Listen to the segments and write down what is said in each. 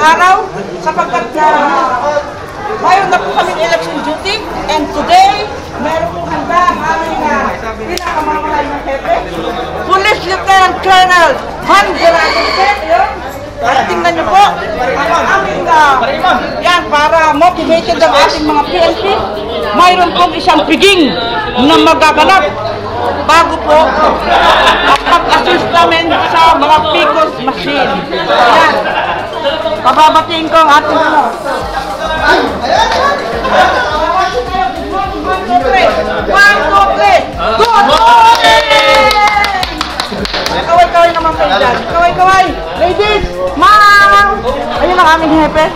araw sapagkat uh, mayroon na po kami election duty and today meron pong handa ang aming uh, pinakamamahal na hepe. Police Lieutenant Colonel Han Gerardo. At tingnan niyo po, ang aming, uh, yan, para motivated ang ating mga PNP, mayroon pong isang piging na magaganap bago po ang pag-assist namin sa mga PICOS machine. Yan. Pababatiin ko ang ating ano. One! Kaway-kaway naman kayo dyan. Kaway-kaway. Ladies, ma'am. Ayun ang aming hepe.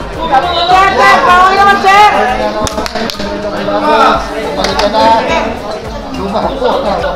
Sir, sir, kaway naman, sir. Ka na. Luma ako.